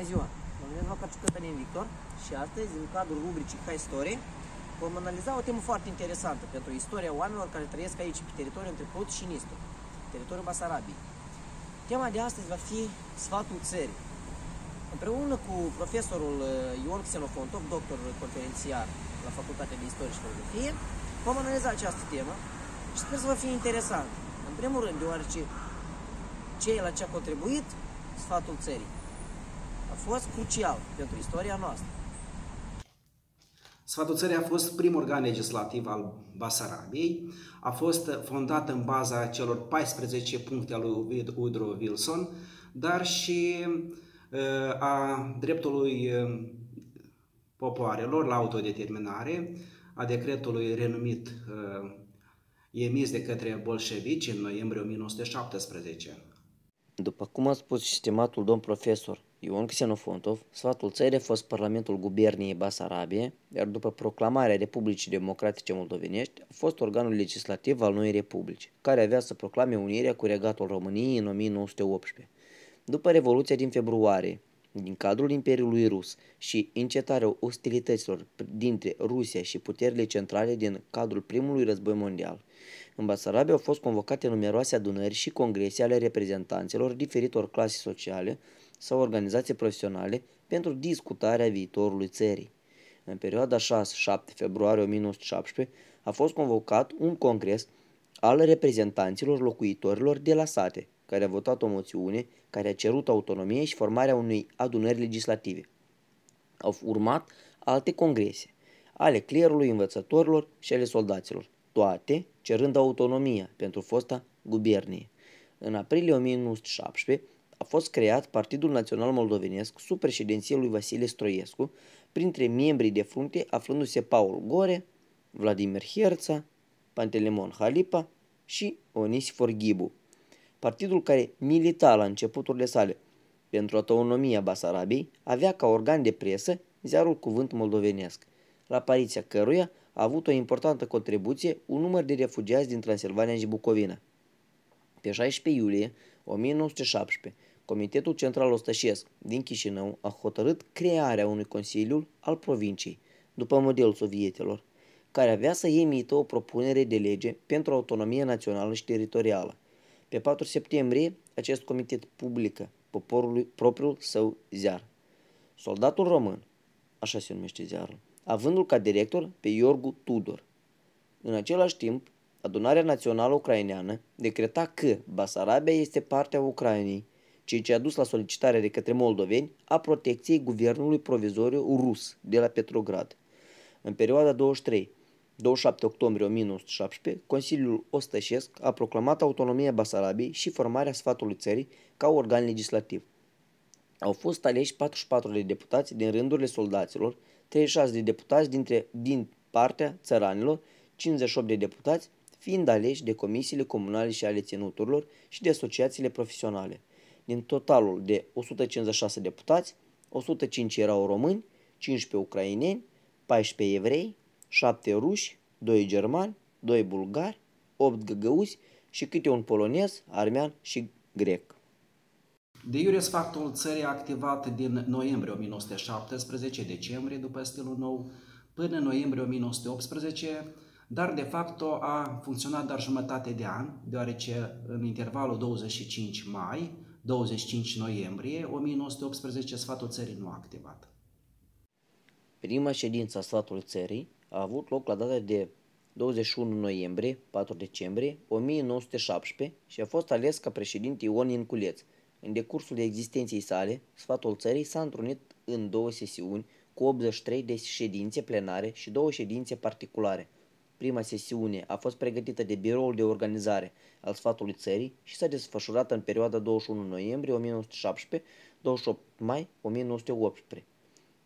Bună ziua! Mă numesc Vacaciu Cătălin Victor și astăzi, în cadrul rubricii Ca Istorie, vom analiza o temă foarte interesantă pentru istoria oamenilor care trăiesc aici pe teritoriul între Prut și Nistru, teritoriul Basarabiei. Tema de astăzi va fi sfatul țării. Împreună cu profesorul uh, Ion Xenofontov, doctor conferențiar la Facultatea de Istorie și Filozofie, vom analiza această temă și sper să vă fie interesant. În primul rând, deoarece cei la ce a contribuit sfatul țării a fost crucial pentru istoria noastră. Sfatul țării a fost primul organ legislativ al Basarabiei, a fost fondat în baza celor 14 puncte al lui Woodrow Wilson, dar și uh, a dreptului uh, popoarelor la autodeterminare, a decretului renumit uh, emis de către bolșevici în noiembrie 1917. După cum a spus stimatul domn profesor Ion Xenofontov, sfatul țării a fost Parlamentul Guberniei Basarabie, iar după proclamarea Republicii Democratice Moldovenești, a fost organul legislativ al noii republici, care avea să proclame unirea cu regatul României în 1918. După Revoluția din februarie, din cadrul Imperiului Rus și încetarea ostilităților dintre Rusia și puterile centrale din cadrul primului război mondial, în Basarabia au fost convocate numeroase adunări și congrese ale reprezentanților diferitor clase sociale sau organizații profesionale pentru discutarea viitorului țării. În perioada 6-7 februarie 1917 a fost convocat un congres al reprezentanților locuitorilor de la sate, care a votat o moțiune care a cerut autonomie și formarea unei adunări legislative. Au urmat alte congrese ale clerului învățătorilor și ale soldaților, toate cerând autonomia pentru fosta gubernie. În aprilie 1917 a fost creat Partidul Național Moldovenesc sub președinția lui Vasile Stroiescu, printre membrii de frunte aflându-se Paul Gore, Vladimir Herța, Pantelemon Halipa și Onisifor Ghibu. Partidul care milita la începuturile sale pentru autonomia Basarabiei avea ca organ de presă ziarul Cuvânt Moldovenesc, la apariția căruia a avut o importantă contribuție un număr de refugiați din Transilvania și Bucovina. Pe 16 iulie 1917, Comitetul Central Ostășesc din Chișinău a hotărât crearea unui Consiliu al provinciei, după modelul sovietelor, care avea să emită o propunere de lege pentru autonomie națională și teritorială. Pe 4 septembrie, acest comitet publică poporului propriul său ziar. Soldatul român, așa se numește ziarul, avându-l ca director pe Iorgu Tudor. În același timp, Adunarea Națională Ucraineană decreta că Basarabia este partea Ucrainei, ceea ce a dus la solicitarea de către moldoveni a protecției guvernului provizoriu rus de la Petrograd. În perioada 23 27 octombrie 1917, Consiliul Ostășesc a proclamat autonomia Basarabiei și formarea sfatului țării ca organ legislativ. Au fost aleși 44 de deputați din rândurile soldaților, 36 de deputați dintre, din partea țăranilor, 58 de deputați fiind aleși de comisiile comunale și ale ținuturilor și de asociațiile profesionale. Din totalul de 156 deputați, 105 erau români, 15 ucraineni, 14 evrei, 7 ruși, 2 germani, 2 bulgari, 8 găgăuzi și câte un polonez, armean și grec. De iure sfatul țării a activat din noiembrie 1917, decembrie după stilul nou, până în noiembrie 1918, dar de fapt a funcționat doar jumătate de an, deoarece în intervalul 25 mai, 25 noiembrie 1918 sfatul țării nu a activat. Prima ședință a sfatului țării a avut loc la data de 21 noiembrie, 4 decembrie 1917 și a fost ales ca președinte Ion Inculeț, în decursul existenței sale, sfatul țării s-a întrunit în două sesiuni cu 83 de ședințe plenare și două ședințe particulare. Prima sesiune a fost pregătită de biroul de organizare al sfatului țării și s-a desfășurat în perioada 21 noiembrie 1917 28 mai 1918.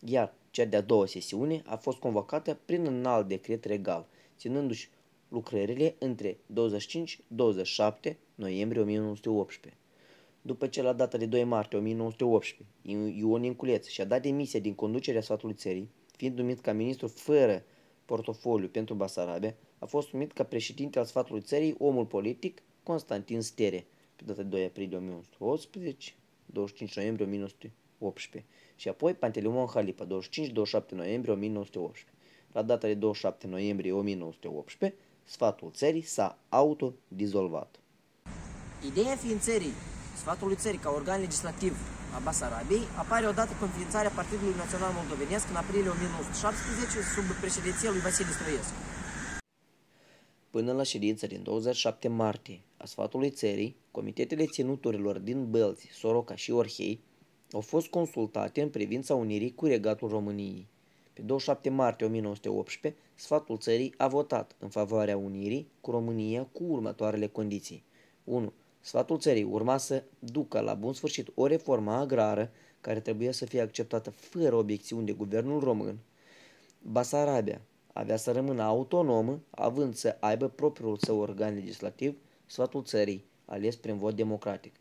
Iar cea de-a doua sesiune a fost convocată prin înalt decret regal, ținându-și lucrările între 25-27 noiembrie 1918. După ce la data de 2 martie 1918, Ion Inculeț și-a dat demisia din conducerea sfatului țării, fiind numit ca ministru fără portofoliu pentru Basarabia, a fost numit ca președinte al sfatului țării omul politic Constantin Stere, pe data de 2 aprilie 1918, 25 noiembrie 1918 și apoi Panteleimon Halipa, 25-27 noiembrie 1918. La data de 27 noiembrie 1918, sfatul țării s-a autodizolvat. Ideea înființării sfatului țării ca organ legislativ a Basarabiei apare odată cu înființarea Partidului Național Moldovenesc în aprilie 1917 sub președinția lui Vasile Stroiescu. Până la ședința din 27 martie a sfatului țării, comitetele ținuturilor din Bălți, Soroca și Orhei au fost consultate în privința unirii cu regatul României. Pe 27 martie 1918, sfatul țării a votat în favoarea unirii cu România cu următoarele condiții. 1. Sfatul țării urma să ducă la bun sfârșit o reformă agrară care trebuia să fie acceptată fără obiecțiuni de guvernul român. Basarabia avea să rămână autonomă, având să aibă propriul său organ legislativ, sfatul țării, ales prin vot democratic.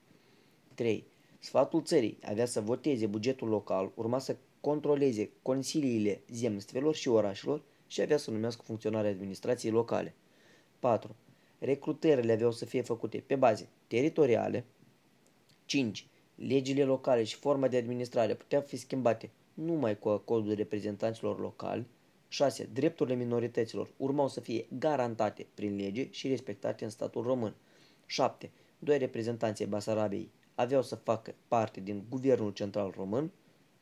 3. Sfatul țării avea să voteze bugetul local, urma să controleze consiliile zemstvelor și orașelor și avea să numească funcționarea administrației locale. 4. Recrutările aveau să fie făcute pe baze teritoriale. 5. Legile locale și forma de administrare puteau fi schimbate numai cu acordul reprezentanților locali. 6. Drepturile minorităților urmau să fie garantate prin lege și respectate în statul român. 7. Doi reprezentanții Basarabiei aveau să facă parte din guvernul central român.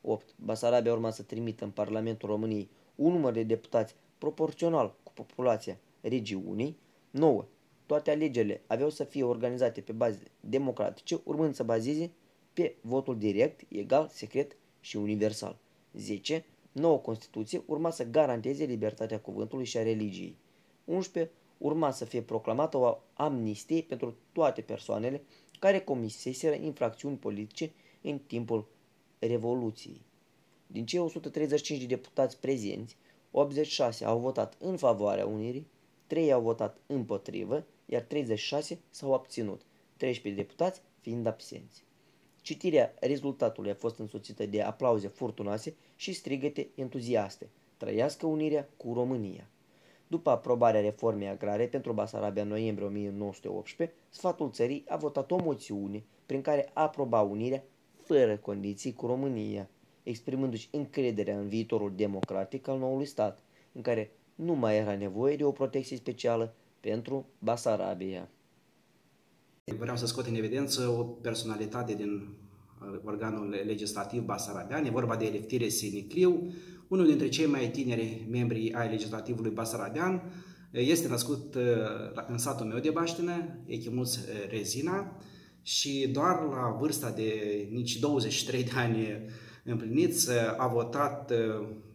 8. Basarabia urma să trimită în Parlamentul României un număr de deputați proporțional cu populația regiunii. 9. Toate alegerile aveau să fie organizate pe baze democratice, urmând să bazeze pe votul direct, egal, secret și universal. 10. Noua Constituție urma să garanteze libertatea cuvântului și a religiei. 11. Urma să fie proclamată o amnistie pentru toate persoanele care comiseseră infracțiuni politice în timpul Revoluției. Din cei 135 de deputați prezenți, 86 au votat în favoarea unirii, 3 au votat împotrivă, iar 36 s-au abținut, 13 deputați fiind absenți. Citirea rezultatului a fost însoțită de aplauze furtunoase și strigăte entuziaste. Trăiască unirea cu România. După aprobarea reformei agrare pentru Basarabia în noiembrie 1918, sfatul țării a votat o moțiune prin care aproba unirea fără condiții cu România, exprimându-și încrederea în viitorul democratic al noului stat, în care nu mai era nevoie de o protecție specială pentru Basarabia. Vreau să scot în evidență o personalitate din uh, organul legislativ basarabian, e vorba de Eleftire Sinicriu, unul dintre cei mai tineri membri ai legislativului basarabian, este născut uh, în satul meu de Baștină, Echimuț uh, Rezina, și doar la vârsta de nici 23 de ani împliniți a votat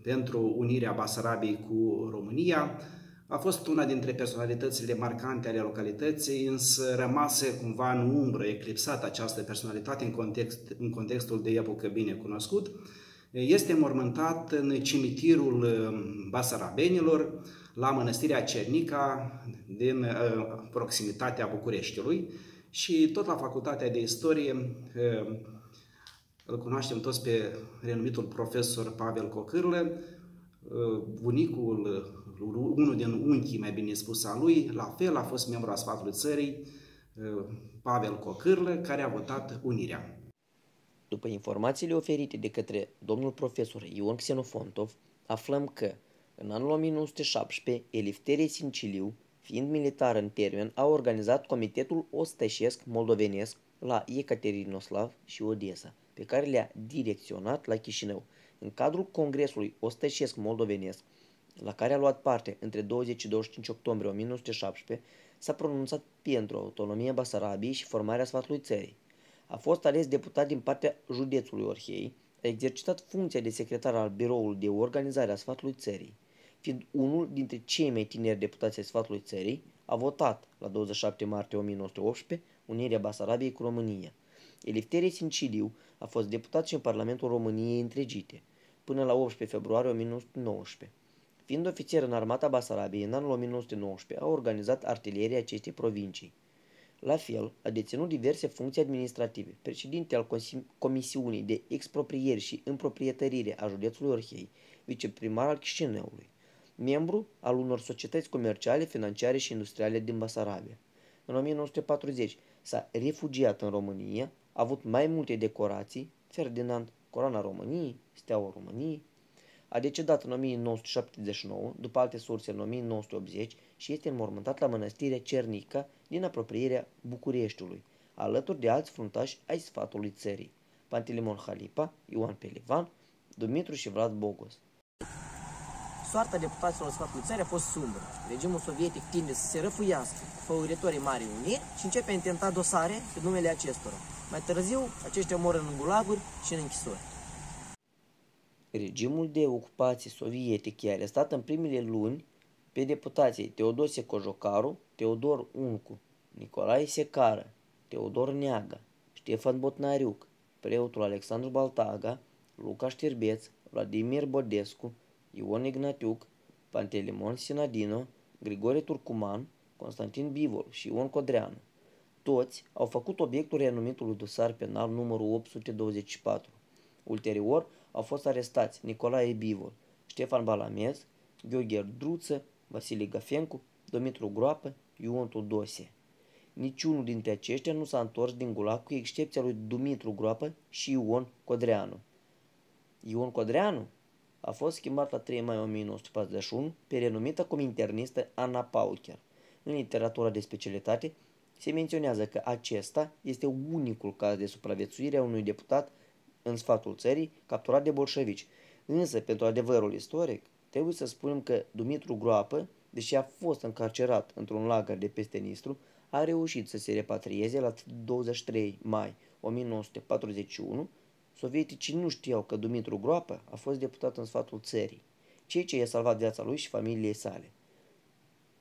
pentru unirea Basarabiei cu România, a fost una dintre personalitățile marcante ale localității, însă rămase cumva în umbră, eclipsată această personalitate în, context, în contextul de epocă bine cunoscut. Este mormântat în cimitirul um, Basarabenilor, la mănăstirea Cernica, din uh, proximitatea Bucureștiului și tot la Facultatea de Istorie uh, îl cunoaștem toți pe renumitul profesor Pavel Cocârlă, uh, bunicul unul din unchii, mai bine spus, a lui, la fel a fost membru a sfatului țării, uh, Pavel Cocârlă, care a votat unirea. După informațiile oferite de către domnul profesor Ion Xenofontov, aflăm că în anul 1917, Elifterie Sinciliu, fiind militar în termen, a organizat Comitetul Ostășesc Moldovenesc la Ekaterinoslav și Odessa, pe care le-a direcționat la Chișinău. În cadrul Congresului Ostășesc Moldovenesc, la care a luat parte între 20 și 25 octombrie 1917, s-a pronunțat pentru autonomia Basarabiei și formarea sfatului țării. A fost ales deputat din partea județului Orhei, a exercitat funcția de secretar al biroului de organizare a sfatului țării. Fiind unul dintre cei mai tineri deputați ai sfatului țării, a votat la 27 martie 1918 unirea Basarabiei cu România. Elifterie Sinciliu a fost deputat și în Parlamentul României întregite, până la 18 februarie 1919. Fiind ofițer în armata Basarabiei în anul 1919, a organizat artilieria acestei provincii. La fel, a deținut diverse funcții administrative, președinte al Comisiunii de Exproprieri și Împroprietărire a județului Orhei, viceprimar al Chișinăului, membru al unor societăți comerciale, financiare și industriale din Basarabia. În 1940 s-a refugiat în România, a avut mai multe decorații, Ferdinand Coroana României, Steaua României. A decedat în 1979, după alte surse în 1980 și este înmormântat la mănăstirea Cernica din apropierea Bucureștiului, alături de alți fruntași ai sfatului țării, Pantelimon Halipa, Ioan Pelivan, Dumitru și Vlad Bogos. Soarta deputaților sfatului țării a fost sumbră. Regimul sovietic tinde să se răfuiască făuritorii Marii Uniri și începe a intenta dosare pe numele acestora. Mai târziu, aceștia mor în gulaguri și în închisori. Regimul de ocupație sovietic i-a arestat în primele luni pe deputații Teodosie Cojocaru, Teodor Uncu, Nicolae Secară, Teodor Neaga, Ștefan Botnariuc, preotul Alexandru Baltaga, Luca Știrbeț, Vladimir Bodescu, Ion Ignatiuc, Pantelimon Sinadino, Grigore Turcuman, Constantin Bivol și Ion Codreanu. Toți au făcut obiectul renumitului dosar penal numărul 824. Ulterior au fost arestați Nicolae Bivol, Ștefan Balamez, Gheorghe Druță, Vasile Gafencu, Dumitru Groapă, Ion Tudose. Niciunul dintre aceștia nu s-a întors din gulag cu excepția lui Dumitru Groapă și Ion Codreanu. Ion Codreanu a fost schimbat la 3 mai 1941 pe renumita cominternistă Ana Paucher. În literatura de specialitate se menționează că acesta este unicul caz de supraviețuire a unui deputat în sfatul țării capturat de bolșevici. Însă, pentru adevărul istoric, trebuie să spunem că Dumitru Groapă, deși a fost încarcerat într-un lagăr de peste Nistru, a reușit să se repatrieze la 23 mai 1941. Sovieticii nu știau că Dumitru Groapă a fost deputat în sfatul țării, ceea ce i-a salvat viața lui și familiei sale.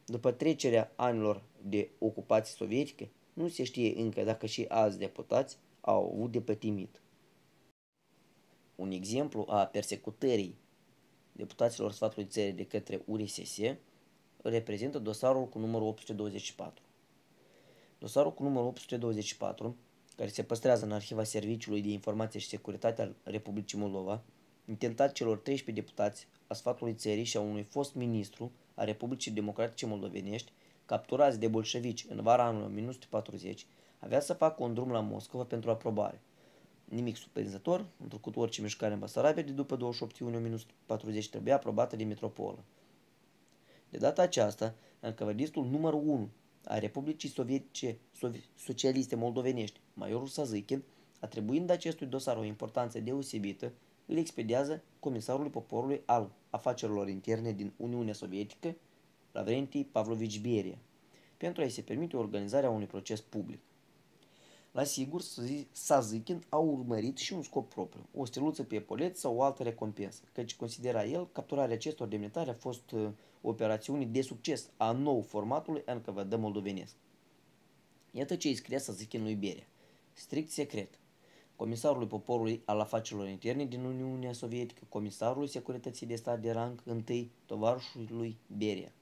După trecerea anilor de ocupație sovietică, nu se știe încă dacă și alți deputați au avut de pătimit. Un exemplu a persecutării deputaților sfatului țării de către URSS reprezintă dosarul cu numărul 824. Dosarul cu numărul 824, care se păstrează în arhiva Serviciului de Informație și Securitate al Republicii Moldova, intentat celor 13 deputați a sfatului țării și a unui fost ministru a Republicii Democratice Moldovenești, capturați de bolșevici în vara anului 1940, avea să facă un drum la Moscova pentru aprobare. Nimic surprinzător, întrucât orice mișcare în Basarabia de după 28 iunie 1940 trebuia aprobată de metropolă. De data aceasta, încăvădistul numărul 1 a Republicii Sovietice Socialiste Moldovenești, majorul Sazichin, atribuind acestui dosar o importanță deosebită, îl expediază comisarului poporului al afacerilor interne din Uniunea Sovietică, Lavrenti Pavlovici Beria, pentru a-i se permite organizarea unui proces public. La sigur, Sazichin a urmărit și un scop propriu, o steluță pe epolet sau o altă recompensă, căci considera el capturarea acestor demnitari a fost uh, o operațiune de succes a nou formatului NKVD moldovenesc. Iată ce îi scria Sazichin lui Beria. Strict secret. Comisarului poporului al afacerilor interne din Uniunea Sovietică, comisarului securității de stat de rang întâi, tovarășului lui Beria.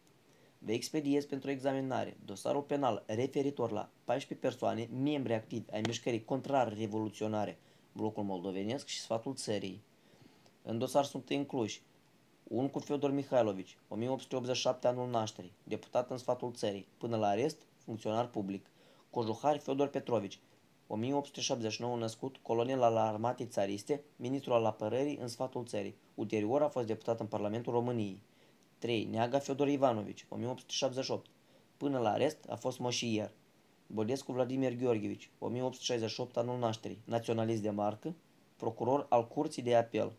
Vă expediez pentru examinare dosarul penal referitor la 14 persoane, membri activi ai mișcării contrar-revoluționare, blocul moldovenesc și sfatul țării. În dosar sunt incluși un cu Feodor Mihailovici, 1887 anul nașterii, deputat în sfatul țării, până la arest, funcționar public. Cojuhari Feodor Petrovici, 1879 născut, colonel al armatei țariste, ministru al apărării în sfatul țării. Ulterior a fost deputat în Parlamentul României. 3. Neaga Feodor Ivanovici, 1878. Până la arest a fost moșier. Bodescu Vladimir Gheorghevici, 1868 anul nașterii, naționalist de marcă, procuror al Curții de Apel.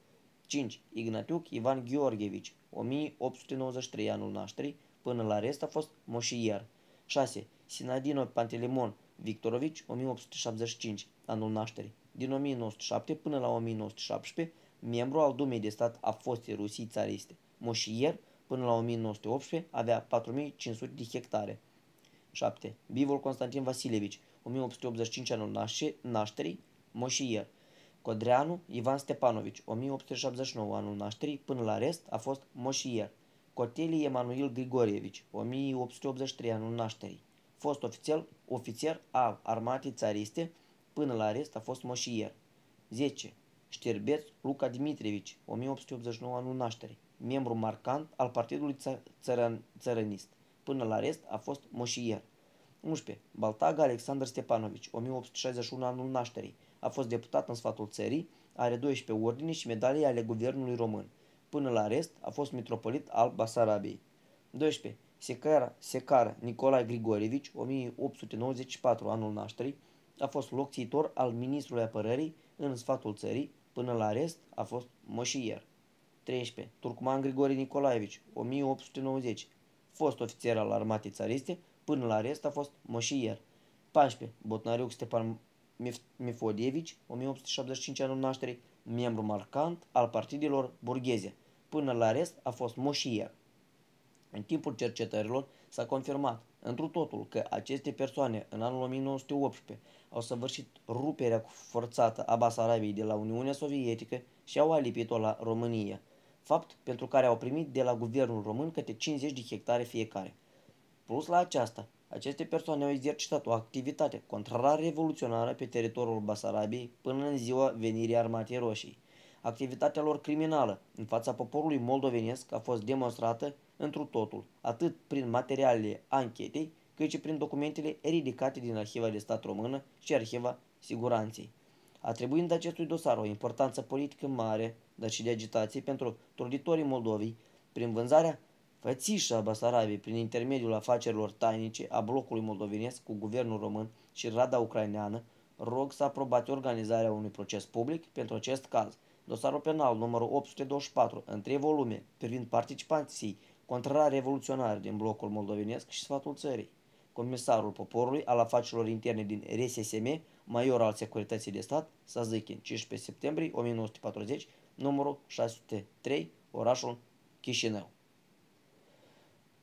5. Ignatiuc Ivan Gheorghevici, 1893 anul nașterii, până la arest a fost moșier. 6. Sinadino Pantelimon Victorovici, 1875 anul nașterii. Din 1907 până la 1917, membru al Dumei de stat a fostei Rusii țariste. Moșier, până la 1918 avea 4500 de hectare. 7. Bivol Constantin Vasilevici, 1885 anul nașterii, moșier. Codreanu Ivan Stepanovici, 1879 anul nașterii, până la rest a fost moșier. Cotelii Emanuel Grigorievici, 1883 anul nașterii. Fost ofițer, ofițer al armatei țariste, până la rest a fost moșier. 10. Șterbeț Luca Dimitrievici, 1889 anul nașterii membru marcant al Partidului țărăn, Țărănist. Până la rest a fost moșier. 11. Baltaga Alexandru Stepanovici, 1861 anul nașterii, a fost deputat în sfatul țării, are 12 ordine și medalii ale guvernului român. Până la rest, a fost mitropolit al Basarabiei. 12. Secara, Secara Nicolae Grigorievici, 1894 anul nașterii, a fost locțitor al ministrului apărării în sfatul țării, până la rest a fost moșier. 13. Turcuman Grigore Nicolaevici, 1890, fost ofițer al armatei țariste, până la rest a fost moșier. 14. Botnariuc Stepan Mifodievici, 1875 anul nașterii, membru marcant al partidelor burgheze. Până la rest a fost moșier. În timpul cercetărilor s-a confirmat întru totul că aceste persoane în anul 1918 au săvârșit ruperea forțată a Basarabiei de la Uniunea Sovietică și au alipit-o la România, fapt pentru care au primit de la guvernul român câte 50 de hectare fiecare. Plus la aceasta, aceste persoane au exercitat o activitate contrarevoluționară pe teritoriul Basarabiei până în ziua venirii Armatei Roșii. Activitatea lor criminală în fața poporului moldovenesc a fost demonstrată întru totul, atât prin materialele anchetei, cât și prin documentele ridicate din Arhiva de Stat Română și Arhiva Siguranței. Atribuind acestui dosar o importanță politică mare, dar și de agitație pentru truditorii Moldovii, prin vânzarea fățișă a Basarabiei prin intermediul afacerilor tainice a blocului moldovenesc cu guvernul român și Rada Ucraineană, rog să aprobați organizarea unui proces public pentru acest caz. Dosarul penal numărul 824, în trei volume, privind participanții contrarevoluționari din blocul moldovenesc și sfatul țării. Comisarul poporului al afacerilor interne din RSSM, major al Securității de Stat, Sazichin, 15 septembrie 1940, numărul 603, orașul Chișinău.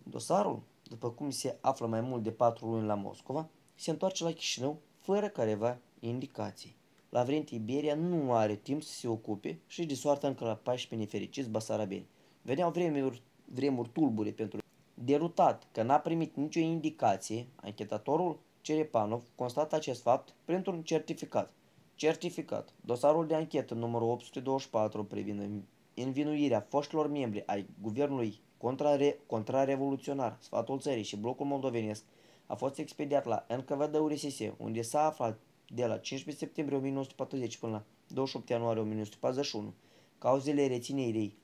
Dosarul, după cum se află mai mult de patru luni la Moscova, se întoarce la Chișinău fără careva indicații. Lavrent Iberia nu are timp să se ocupe și de soartă încă la 14 nefericiți basarabeni. Veneau vremuri, vremuri tulbure pentru Derutat că n-a primit nicio indicație, anchetatorul Cerepanov constată acest fapt printr-un certificat. Certificat. Dosarul de anchetă numărul 824 privind învinuirea foștilor membri ai guvernului contrare, contrarevoluționar, Sfatul Țării și Blocul Moldovenesc a fost expediat la NKVD URSS, unde s-a aflat de la 15 septembrie 1940 până la 28 ianuarie 1941. Cauzele reținerii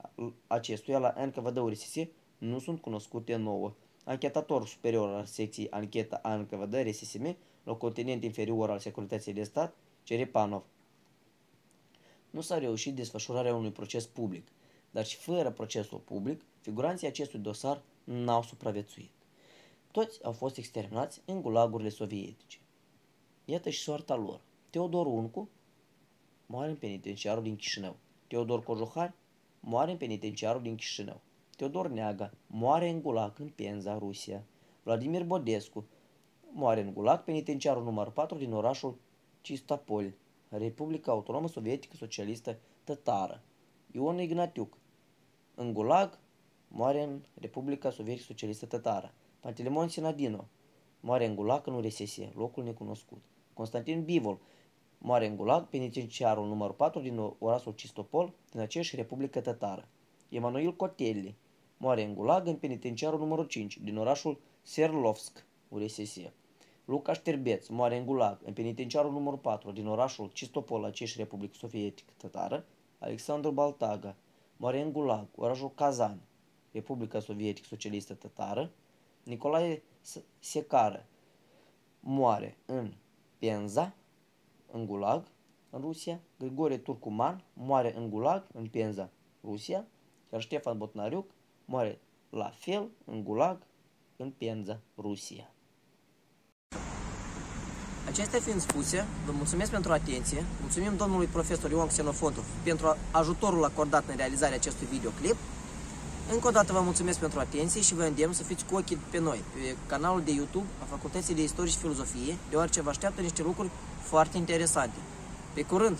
acestuia la NKVD URSS nu sunt cunoscute nouă. Anchetator superior al secției ancheta a NKVD RSSM, locotenent inferior al Securității de Stat, Cerepanov. Nu s-a reușit desfășurarea unui proces public, dar și fără procesul public, figuranții acestui dosar n-au supraviețuit. Toți au fost exterminați în gulagurile sovietice. Iată și soarta lor. Teodor Uncu moare în penitenciarul din Chișinău. Teodor Cojohar moare în penitenciarul din Chișinău. Teodor Neaga moare în gulag în Penza, Rusia. Vladimir Bodescu moare în gulag penitenciarul numărul 4 din orașul Cistapol, Republica Autonomă Sovietică Socialistă Tătară. Ion Ignatiuc în gulag moare în Republica Sovietică Socialistă Tătară. Pantelimon Sinadino moare în gulag în URSS, locul necunoscut. Constantin Bivol moare în gulag penitenciarul numărul 4 din orașul Cistopol din aceeași Republică Tătară. Emanuel Cotelli moare în gulag în penitenciarul numărul 5 din orașul Serlovsk, URSS. Luca Șterbeț moare în gulag în penitenciarul numărul 4 din orașul Cistopol, aceeași Republică Sovietică Tătară. Alexandru Baltaga moare în gulag, orașul Kazan, Republica Sovietică Socialistă Tătară. Nicolae Secară moare în Penza, în gulag, în Rusia. Grigore Turcuman moare în gulag, în Penza, Rusia. Iar Ștefan Botnariuc moare la fel în Gulag, în Penza, Rusia. Acestea fiind spuse, vă mulțumesc pentru atenție, mulțumim domnului profesor Ion Xenofontov pentru ajutorul acordat în realizarea acestui videoclip. Încă o dată vă mulțumesc pentru atenție și vă îndemn să fiți cu ochii pe noi, pe canalul de YouTube a Facultății de Istorie și Filozofie, deoarece vă așteaptă niște lucruri foarte interesante. Pe curând!